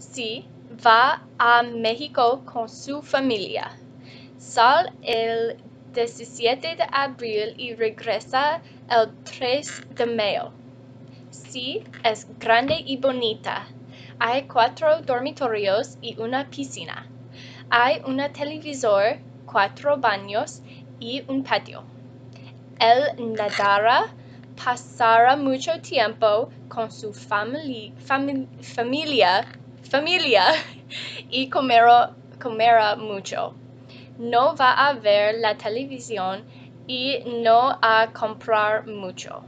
Sí, va a México con su familia. Sal el 17 de abril y regresa el 3 de mayo. Sí, es grande y bonita. Hay cuatro dormitorios y una piscina. Hay un televisor, cuatro baños y un patio. Él nadará, pasará mucho tiempo con su famili- fami- familia, familia y comerá, comerá mucho. No va a ver la televisión y no a comprar mucho.